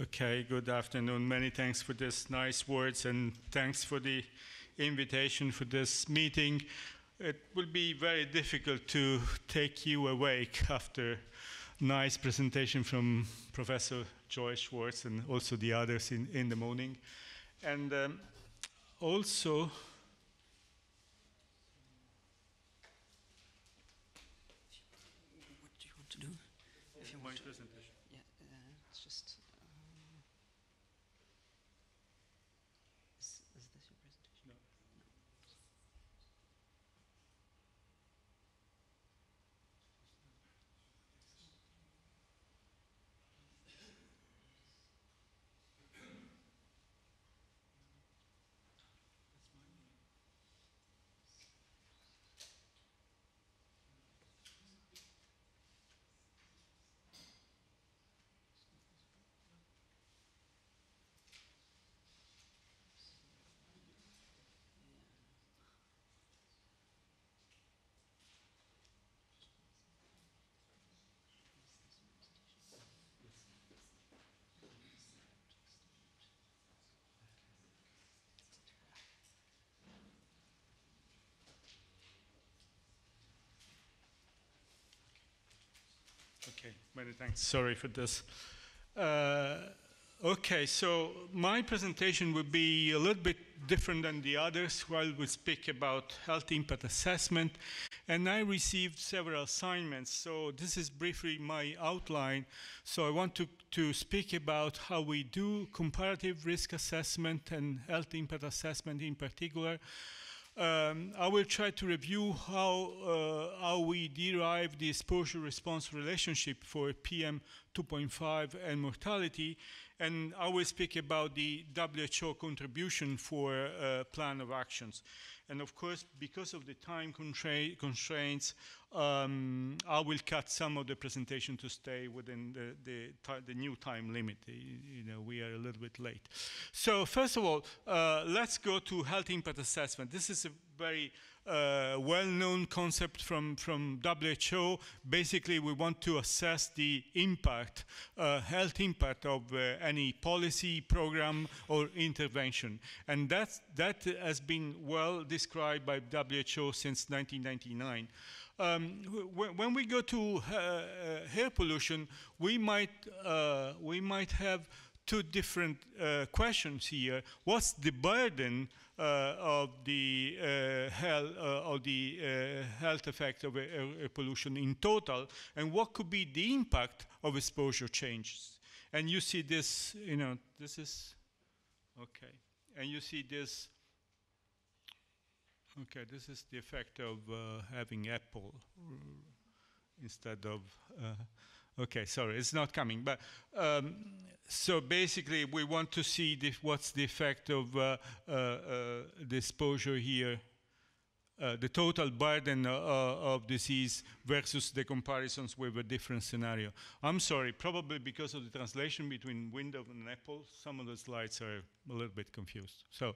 Okay, good afternoon. Many thanks for this nice words and thanks for the invitation for this meeting. It will be very difficult to take you awake after nice presentation from Professor Joel Schwartz and also the others in, in the morning. And um, also, What do you want to do? If you my want to, presentation. yeah, uh, it's just. Um, is, is this your presentation? No. Okay, many thanks. Sorry for this. Uh, okay, so my presentation will be a little bit different than the others while we speak about health impact assessment. And I received several assignments, so this is briefly my outline. So I want to, to speak about how we do comparative risk assessment and health impact assessment in particular. Um, I will try to review how, uh, how we derive the exposure response relationship for PM 2.5 and mortality, and I will speak about the WHO contribution for uh, plan of actions. And of course, because of the time constraints, um, I will cut some of the presentation to stay within the, the, the new time limit. You- You know, we are a little bit late. So first of all, uh, let's go to health impact assessment. This is a very uh, well-known concept from, from WHO. Basically, we want to assess the impact, uh, health impact of uh, any policy, program, or intervention. And that's, that has been well described by WHO since 1999. Um, when we go to uh, uh, air pollution, we might, uh, we might have two different uh, questions here. What's the burden uh, of the uh, health uh, of the uh, health effect of air, pollution in total, and what could be the impact of exposure changes? And you see this, you know, this is okay, and you see this. Okay, this is the effect of uh, having Apple instead of. Okay, sorry, it's not coming. But um, so basically, we want to see what's the effect of uh, uh, uh, the exposure here. Uh, the total burden uh, of disease versus the comparisons with a different scenario. I'm sorry, probably because of the translation between Windows and Apple, some of the slides are a little bit confused. So,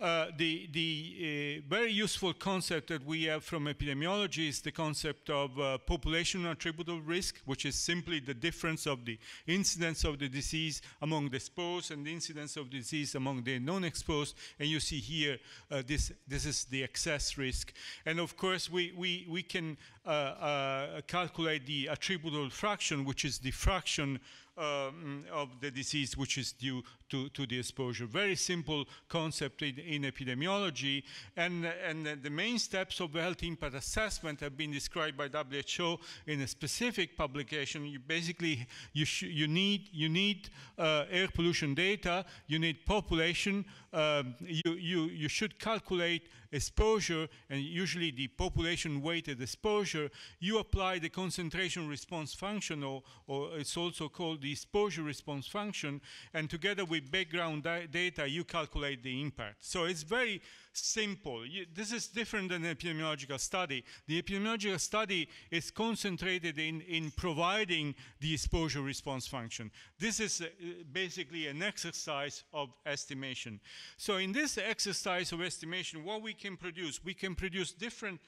uh, the, the uh, very useful concept that we have from epidemiology is the concept of uh, population attributable risk, which is simply the difference of the incidence of the disease among the exposed and the incidence of disease among the non-exposed. And you see here, uh, this, this is the excess risk. And of course, we, we, we can uh, uh, calculate the attributable fraction, which is the fraction um, of the disease which is due to, to the exposure. Very simple concept in, in epidemiology. And, and the main steps of the health impact assessment have been described by WHO in a specific publication. You basically, you, you need, you need uh, air pollution data, you need population, um, you, you, you should calculate exposure, and usually the population weighted exposure. You apply the concentration response function, or, or it's also called the exposure response function, and together with background da- data, you calculate the impact. So it's very simple. You, this is different than an epidemiological study. The epidemiological study is concentrated in, in providing the exposure response function. This is uh, basically an exercise of estimation. So in this exercise of estimation, what we can produce, we can produce different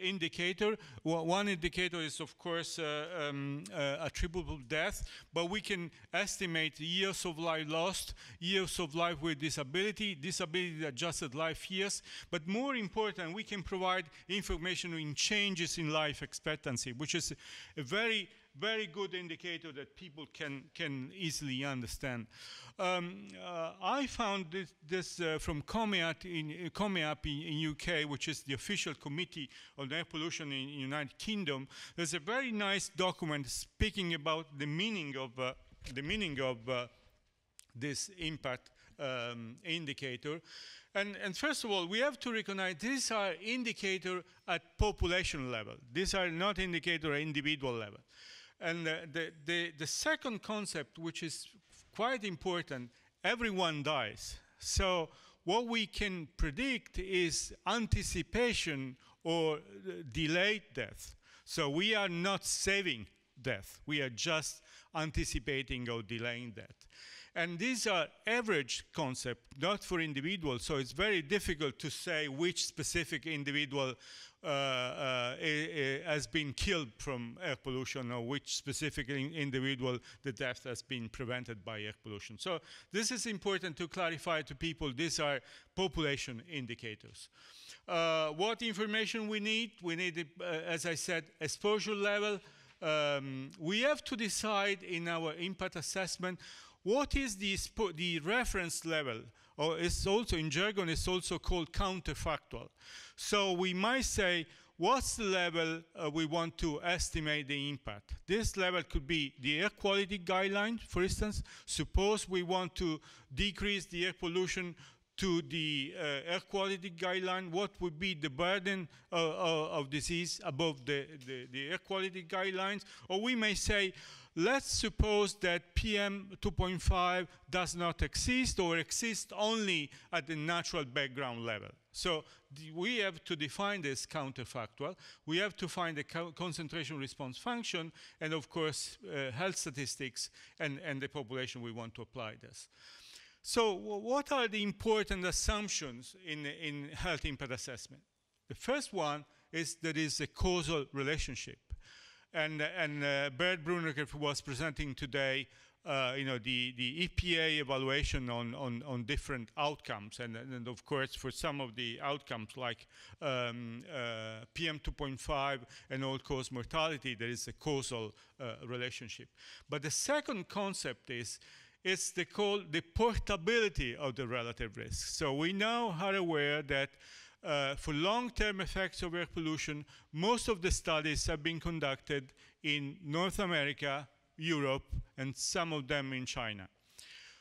indicator. One indicator is, of course, uh, um, uh, attributable death, but we can estimate years of life lost, years of life with disability, disability adjusted life years, but more important, we can provide information in changes in life expectancy, which is a very very good indicator that people can, can easily understand. Um, uh, I found this, this uh, from COMEAP in, uh, COMEAP in, in UK, which is the official committee on air pollution in United Kingdom. There's a very nice document speaking about the meaning of, uh, the meaning of uh, this impact um, indicator. And, and first of all, we have to recognize these are indicator at population level. These are not indicator at individual level. And the, the, the second concept, which is quite important, everyone dies. So what we can predict is anticipation or uh, delayed death. So we are not saving death. We are just anticipating or delaying death. And these are average concepts, not for individuals. So it's very difficult to say which specific individual has been killed from air pollution or which specific individual the death has been prevented by air pollution. So this is important to clarify to people. These are population indicators. Uh, what information we need? We need, uh, as I said, exposure level. Um, we have to decide in our impact assessment what is the, the reference level, or it's also in jargon, it's also called counterfactual. So we might say, what's the level uh, we want to estimate the impact? This level could be the air quality guideline, for instance. Suppose we want to decrease the air pollution to the uh, air quality guideline, what would be the burden uh, uh, of disease above the, the, the air quality guidelines? Or we may say, let's suppose that PM 2.5 does not exist or exists only at the natural background level. So we have to define this counterfactual. We have to find the co- concentration response function and of course uh, health statistics and, and the population we want to apply this. So what are the important assumptions in, in health impact assessment? The first one is that there is a causal relationship. And, and uh, Bert Brunekreef was presenting today, uh, you know, the, the EPA evaluation on, on, on different outcomes. And, and of course, for some of the outcomes like um, uh, PM 2.5 and all-cause mortality, there is a causal uh, relationship. But the second concept is it's the called the portability of the relative risk. So we now are aware that uh, for long-term effects of air pollution, most of the studies have been conducted in North America, Europe, and some of them in China.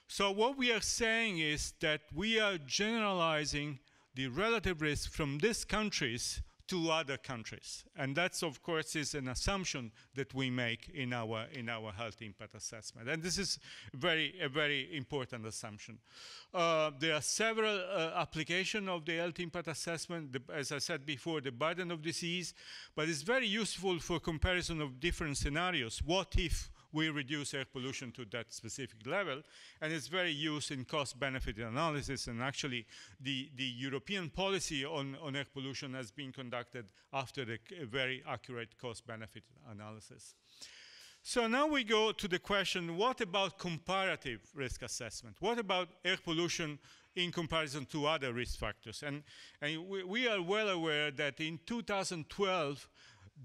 So what we are saying is that we are generalizing the relative risk from these countries to other countries. And that's, of course, is an assumption that we make in our, in our health impact assessment. And this is very, a very important assumption. Uh, there are several uh, applications of the health impact assessment, the, as I said before, the burden of disease, but it's very useful for comparison of different scenarios. What if we reduce air pollution to that specific level. And it's very used in cost benefit analysis. And actually, the, the European policy on, on air pollution has been conducted after the c- very accurate cost benefit analysis. So now we go to the question what about comparative risk assessment? What about air pollution in comparison to other risk factors? And, and we, we are well aware that in 2012,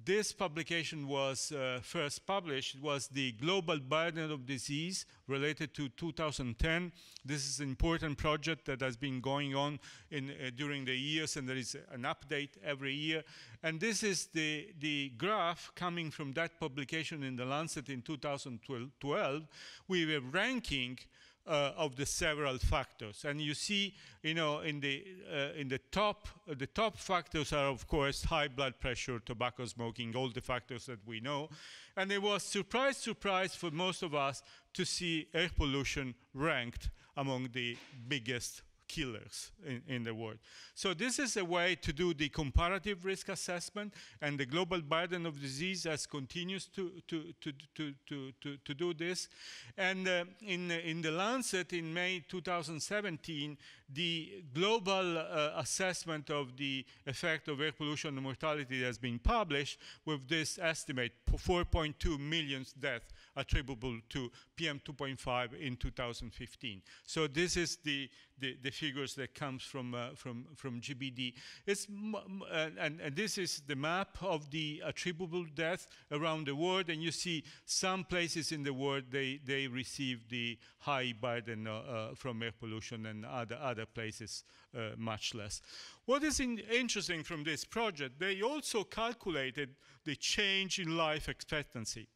this publication was uh, first published. It was the Global Burden of Disease related to 2010. This is an important project that has been going on in, uh, during the years, and there is an update every year. And this is the, the graph coming from that publication in The Lancet in 2012. We were ranking uh, of the several factors. And you see, you know, in the uh, in the top, uh, the top factors are of course high blood pressure, tobacco smoking, all the factors that we know. And it was surprise, surprise for most of us to see air pollution ranked among the biggest killers in, in the world. So this is a way to do the comparative risk assessment and the global burden of disease as continues to, to, to, to, to, to, to do this. And uh, in, in the Lancet in May 2017, the global uh, assessment of the effect of air pollution on mortality has been published with this estimate 4.2 million deaths attributable to PM2.5 in 2015. So this is the, the, the figures that comes from, uh, from, from GBD. It's and, and this is the map of the attributable death around the world, and you see some places in the world they, they receive the high burden uh, uh, from air pollution and other, other places uh, much less. What is in interesting from this project, they also calculated the change in life expectancy.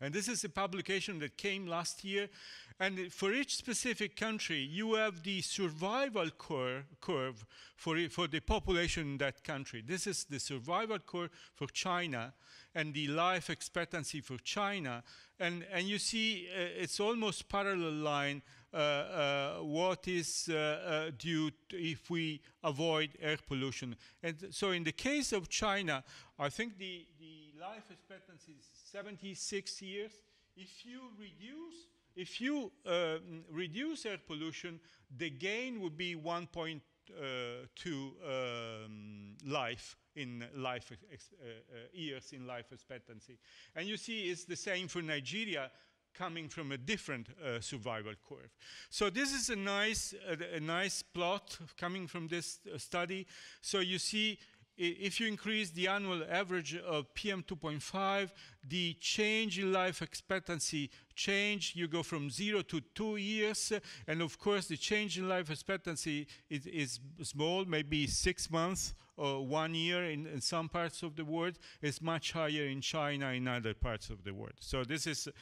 And this is a publication that came last year. And for each specific country, you have the survival cur curve for, for the population in that country. This is the survival curve for China and the life expectancy for China. And, and you see uh, it's almost parallel line uh, uh, what is uh, uh, due if we avoid air pollution. And so in the case of China, I think the, the life expectancy is 76 years. If you reduce, if you um, reduce air pollution, the gain would be 1.2 um, life in life uh, uh, years in life expectancy. And you see it's the same for Nigeria coming from a different uh, survival curve. So this is a nice, a nice plot coming from this uh, study. So you see if you increase the annual average of PM2.5, the change in life expectancy change, you go from zero to two years, and of course the change in life expectancy is, is small, maybe six months or one year in, in, some parts of the world, is much higher in China in other parts of the world. So this is a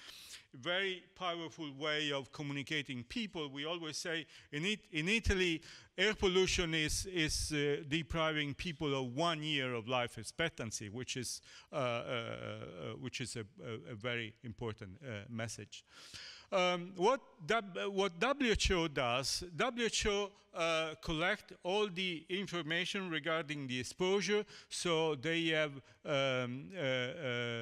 very powerful way of communicating people. We always say in, it, in Italy, air pollution is, is uh, depriving people of one year of life expectancy, which is, uh, uh, uh which is a, a, a very important uh, message. Um, what, what WHO does, WHO uh, collect all the information regarding the exposure, so they have um, uh, uh,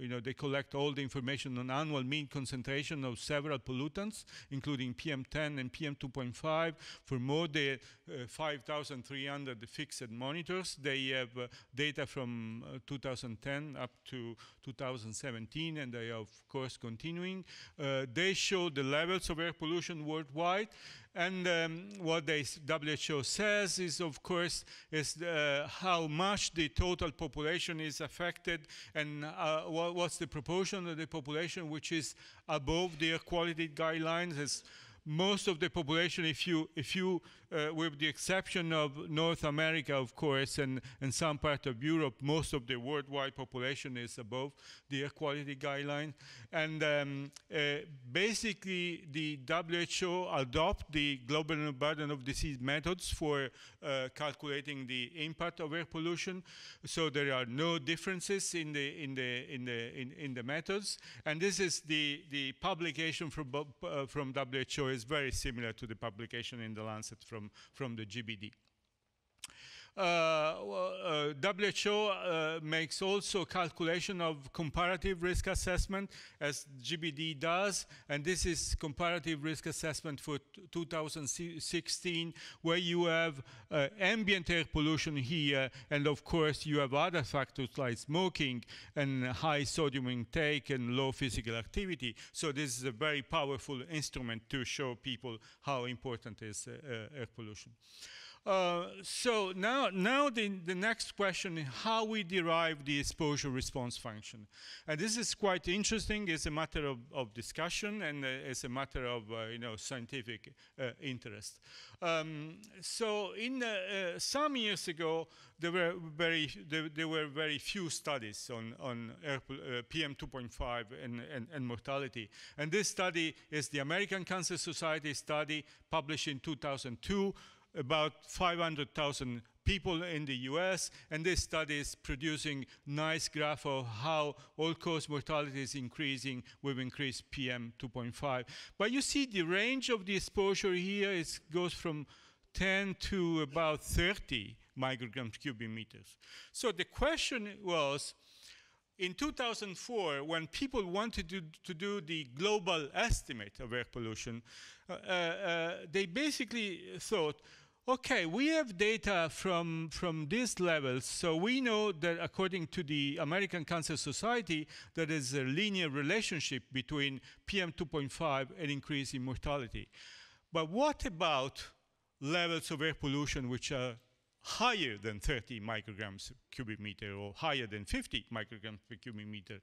you know, they collect all the information on annual mean concentration of several pollutants, including PM10 and PM2.5. For more than uh, 5,300 fixed monitors, they have uh, data from uh, 2010 up to 2017, and they are, of course, continuing. Uh, they show the levels of air pollution worldwide, and um, what the WHO says is, of course, is uh, how much the total population is affected and uh, what, what's the proportion of the population which is above the air quality guidelines. As most of the population, if you, if you uh, with the exception of North America, of course, and, and some part of Europe, most of the worldwide population is above the air quality guideline. And um, uh, basically, the WHO adopt the global burden of disease methods for uh, calculating the impact of air pollution. So there are no differences in the in the in the in, in the methods. And this is the the publication from uh, from WHO is very similar to the publication in the Lancet from from, from the GBD. Uh, uh, WHO uh, makes also calculation of comparative risk assessment as GBD does, and this is comparative risk assessment for 2016, where you have uh, ambient air pollution here, and of course you have other factors like smoking and high sodium intake and low physical activity. So this is a very powerful instrument to show people how important is air pollution. Uh, so now, now the, the next question, is how we derive the exposure response function. And this is quite interesting. It's a matter of, of discussion and uh, it's a matter of, uh, you know, scientific uh, interest. Um, so in uh, some years ago, there were very, there, there, were very few studies on, on PM 2.5 and, and, and mortality. And this study is the American Cancer Society study published in 2002 about 500,000 people in the US, and this study is producing nice graph of how all-cause mortality is increasing with increased PM 2.5. But you see the range of the exposure here is, goes from 10 to about 30 micrograms cubic meters. So the question was, in 2004, when people wanted to, to do the global estimate of air pollution, uh, uh, they basically thought, okay, we have data from, from these levels, so we know that according to the American Cancer Society, there is a linear relationship between PM 2.5 and increase in mortality. But what about levels of air pollution which are higher than 30 micrograms per cubic meter or higher than 50 micrograms per cubic meter.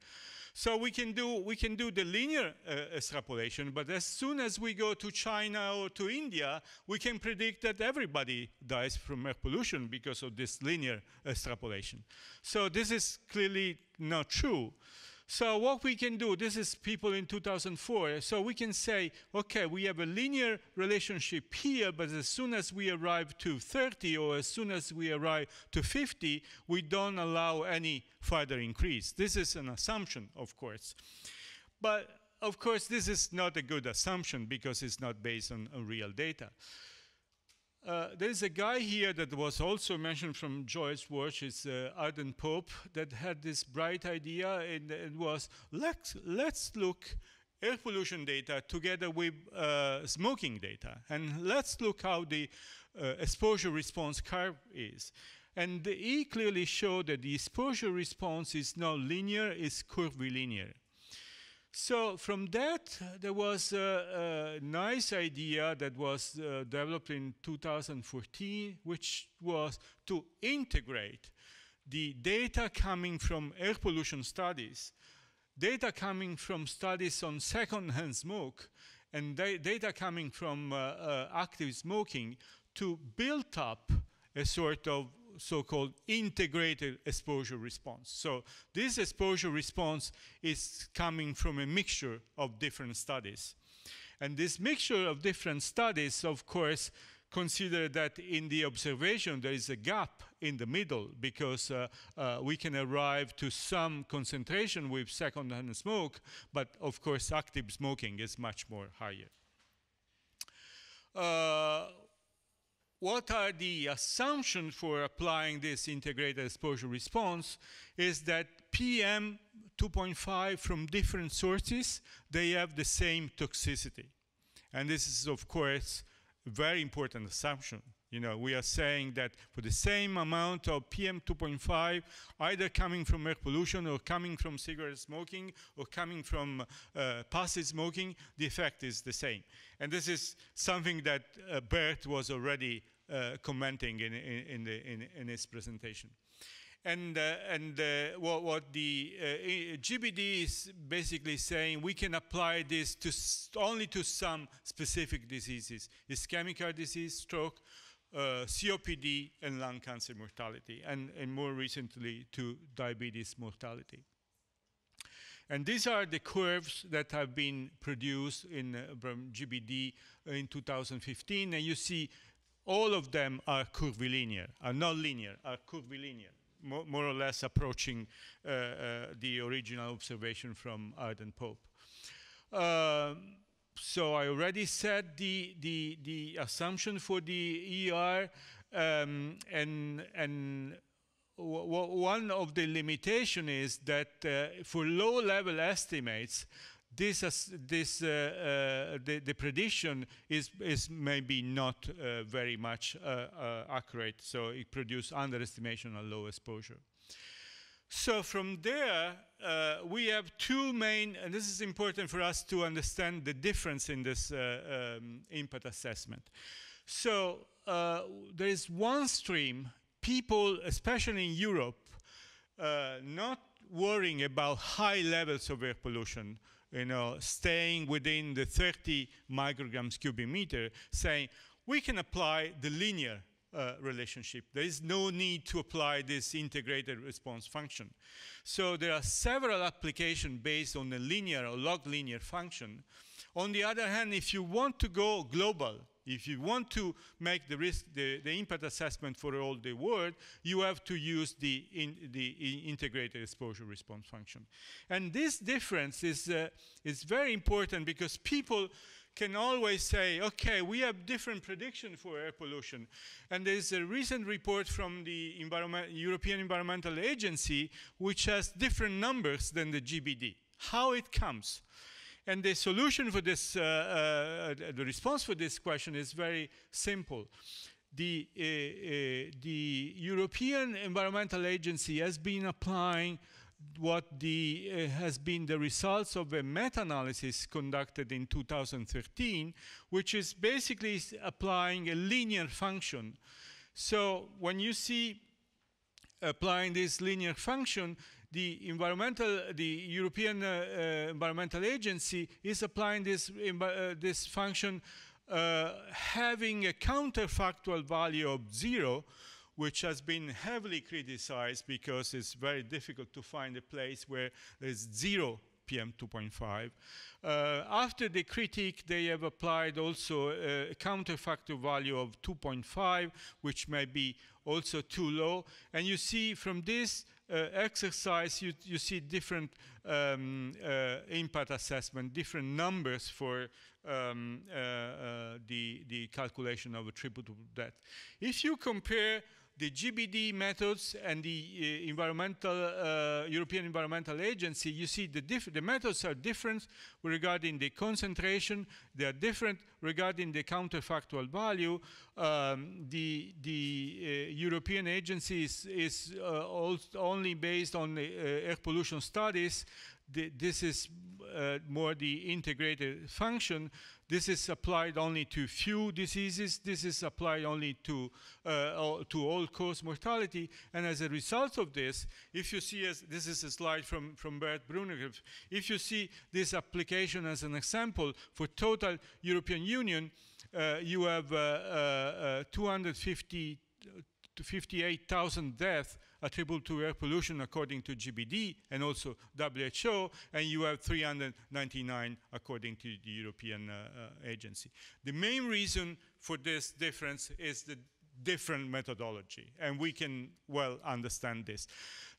So we can do, we can do the linear uh, extrapolation, but as soon as we go to China or to India, we can predict that everybody dies from air pollution because of this linear extrapolation. So this is clearly not true. So what we can do, this is people in 2004, so we can say, okay, we have a linear relationship here, but as soon as we arrive to 30 or as soon as we arrive to 50, we don't allow any further increase. This is an assumption, of course. But of course, this is not a good assumption because it's not based on, on real data. Uh, there is a guy here that was also mentioned from Joel Schwartz, is uh, Arden Pope, that had this bright idea, and it was let's, let's look air pollution data together with uh, smoking data, and let's look how the uh, exposure response curve is. And he clearly showed that the exposure response is not linear, it's curvilinear. So from that, there was a, a nice idea that was uh, developed in 2014, which was to integrate the data coming from air pollution studies, data coming from studies on secondhand smoke, and da data coming from uh, uh, active smoking to build up a sort of so-called integrated exposure response. So this exposure response is coming from a mixture of different studies. And this mixture of different studies, of course, consider that in the observation there is a gap in the middle because uh, uh, we can arrive to some concentration with second-hand smoke, but of course active smoking is much more higher. Uh, what are the assumptions for applying this integrated exposure response is that PM 2.5 from different sources, they have the same toxicity. And this is, of course, a very important assumption. You know, we are saying that for the same amount of PM 2.5, either coming from air pollution or coming from cigarette smoking or coming from uh, passive smoking, the effect is the same. And this is something that uh, Bert was already commenting in, in, in, the, in, in his presentation. And, uh, and uh, what, what, the uh, GBD is basically saying, we can apply this to only to some specific diseases, ischemic heart disease, stroke, uh, COPD, and lung cancer mortality, and, and more recently to diabetes mortality. And these are the curves that have been produced in, uh, from GBD in 2015, and you see all of them are curvilinear, are not linear, are curvilinear more, more or less approaching uh, uh, the original observation from Arden Pope. Um, so I already said the, the, the assumption for the ER um, and, and one of the limitation is that uh, for low level estimates, this, this uh, uh, the, the, prediction is, is maybe not uh, very much accurate, so it produces underestimation on low exposure. So from there, uh, we have two main, and this is important for us to understand the difference in this uh, um, impact assessment. So uh, there is one stream, people, especially in Europe, not worrying about high levels of air pollution, you know, staying within the 30 micrograms cubic meter, saying we can apply the linear uh, relationship. There is no need to apply this integrated response function. So there are several applications based on the linear or log linear function. On the other hand, if you want to go global, If you want to make the risk, the, the impact assessment for all the world, you have to use the, in, the integrated exposure response function. And this difference is, uh, is very important because people can always say, okay, we have different prediction for air pollution. And there's a recent report from the environment, European Environmental Agency which has different numbers than the GBD. How it comes? And the solution for this, uh, uh, the response for this question is very simple. The, uh, uh, the European Environmental Agency has been applying what the, uh, has been the results of a meta-analysis conducted in 2013, which is basically applying a linear function. So when you see applying this linear function, the environmental, the European uh, uh, Environmental Agency is applying this, uh, this function having a counterfactual value of zero, which has been heavily criticized because it's very difficult to find a place where there's zero PM 2.5. Uh, after the critique, they have applied also a counterfactor value of 2.5, which may be also too low. And you see from this uh, exercise, you, you see different um, uh, impact assessment, different numbers for um, uh, uh, the, the calculation of attributable debt. If you compare the GBD methods and the uh, environmental uh, European Environmental Agency, you see the, the methods are different regarding the concentration. They are different regarding the counterfactual value. Um, the the uh, European agency is, is uh, only based on uh, air pollution studies. The, this is uh, more the integrated function. This is applied only to few diseases. This is applied only to uh, to all cause mortality. And as a result of this, if you see as this is a slide from from Bert Brunekreef, if you see this application as an example for total European Union, uh, you have uh, uh, uh, 250 to 58,000 deaths attributable to air pollution according to GBD and also WHO, and you have 399 according to the European uh, uh, agency. The main reason for this difference is the different methodology, and we can well understand this.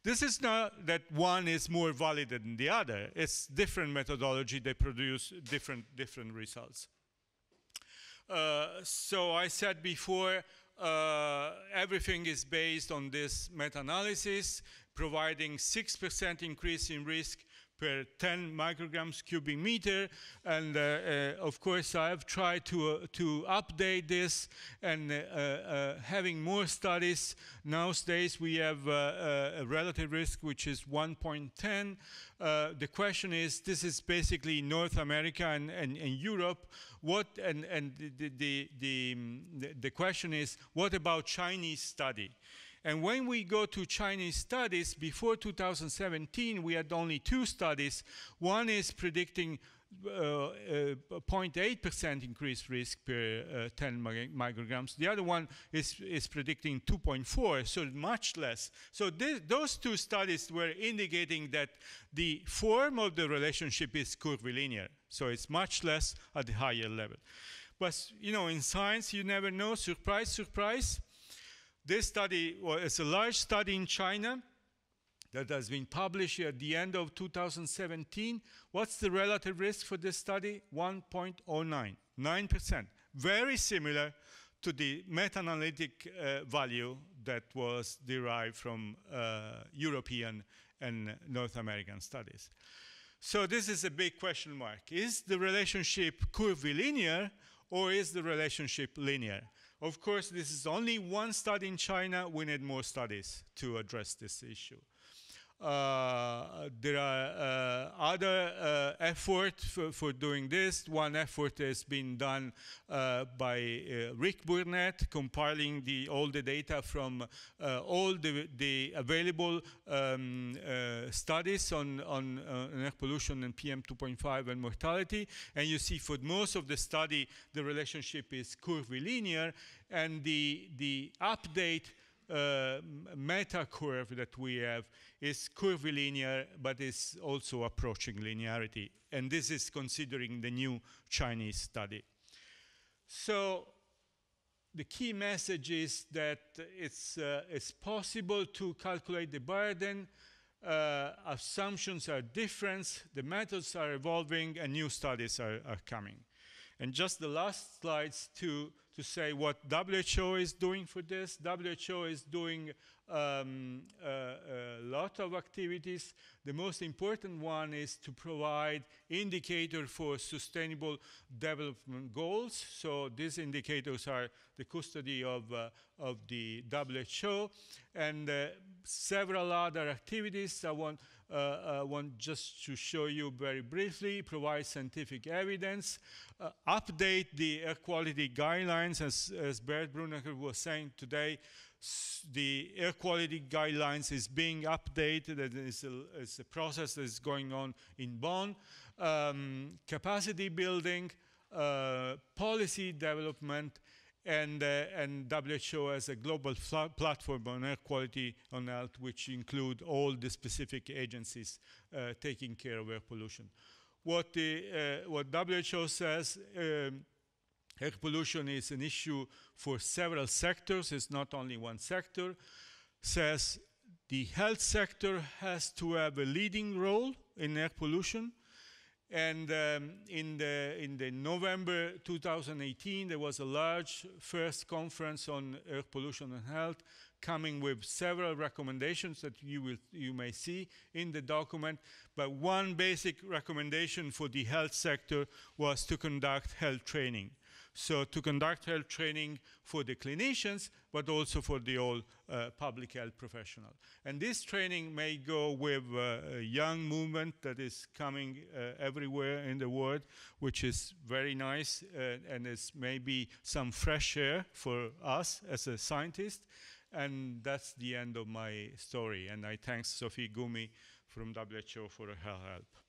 This is not that one is more valid than the other. It's different methodology. They produce different different results. Uh, so I said before, uh, everything is based on this meta-analysis, providing 6% increase in risk per 10 micrograms cubic meter. And uh, uh, of course, I have tried to, uh, to update this and uh, uh, having more studies. Nowadays, we have uh, uh, a relative risk which is 1.10. Uh, the question is, this is basically North America and, and, and Europe. What and, and the, the, the, the question is, what about Chinese study? And when we go to Chinese studies, before 2017, we had only two studies. One is predicting uh, uh, 0.8% increased risk per uh, 10 micrograms. The other one is, is predicting 2.4, so much less. So thi- those two studies were indicating that the form of the relationship is curvilinear, so it's much less at the higher level. But you know, in science, you never know. Surprise, surprise. This study was a large study in China that has been published at the end of 2017. What's the relative risk for this study? 1.09, 9%. Very similar to the meta-analytic uh, value that was derived from uh, European and North American studies. So this is a big question mark. Is the relationship curvilinear or is the relationship linear? Of course, this is only one study in China. We need more studies to address this issue. Uh, there are uh, other uh, efforts for, for doing this. One effort has been done uh, by uh, Rick Burnett, compiling the, all the data from all the, the available um, studies on, on uh, air pollution and PM 2.5 and mortality. And you see for most of the study, the relationship is curvilinear, and the, the update uh, meta curve that we have is curvilinear, but is also approaching linearity. And this is considering the new Chinese study. So the key message is that it's, uh, it's possible to calculate the burden. Uh, assumptions are different, the methods are evolving, and new studies are, are coming. And just the last slides to, to say what WHO is doing for this. WHO is doing um, a, a lot of activities. The most important one is to provide indicator for sustainable development goals. So these indicators are the custody of, uh, of the WHO and uh, several other activities. I want, uh, want just to show you very briefly, provide scientific evidence, uh, update the air quality guidelines, as, as Bert Brunekreef was saying today, the air quality guidelines is being updated and it's a, it's a process that is going on in Bonn. Um, capacity building, uh, policy development, and, uh, and WHO as a global platform on air quality on health, which include all the specific agencies uh, taking care of air pollution. What, the, uh, what WHO says, um, air pollution is an issue for several sectors, it's not only one sector, says the health sector has to have a leading role in air pollution. And um, in, the, in the November 2018, there was a large first conference on air pollution and health, coming with several recommendations that you, will, you may see in the document. But one basic recommendation for the health sector was to conduct health training. So to conduct health training for the clinicians, but also for the all uh, public health professional. And this training may go with uh, a young movement that is coming uh, everywhere in the world, which is very nice uh, and is maybe some fresh air for us as a scientist. And that's the end of my story. And I thank Sophie Gumy from WHO for her help.